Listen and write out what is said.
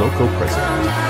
local president.